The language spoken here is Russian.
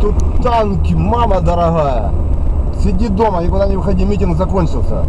Тут танки, мама дорогая. Сиди дома, никуда не выходи, митинг закончился.